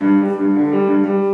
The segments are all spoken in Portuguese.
Thank you.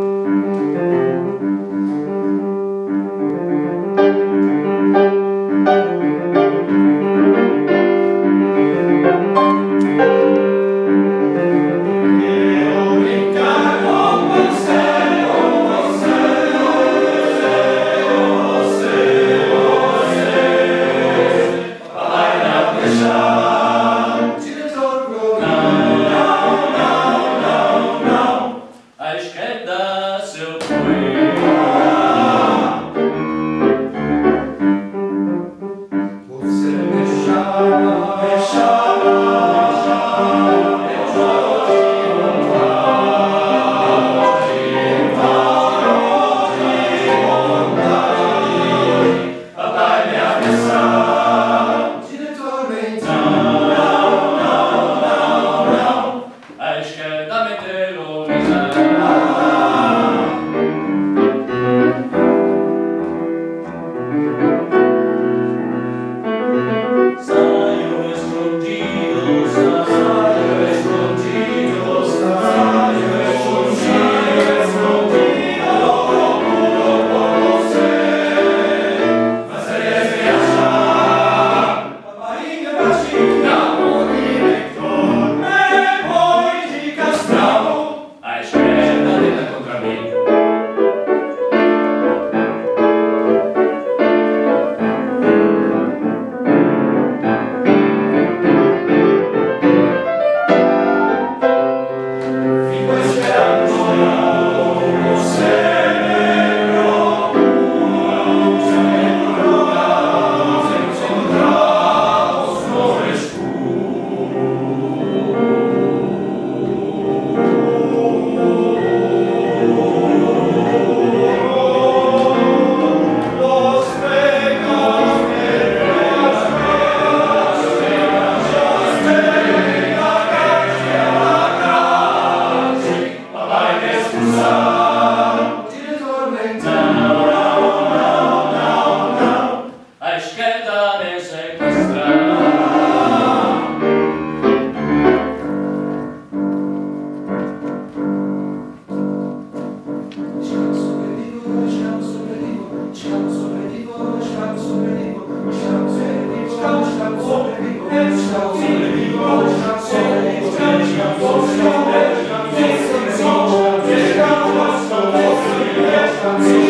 esquerda seu punho. Você me chama, me. Thank you.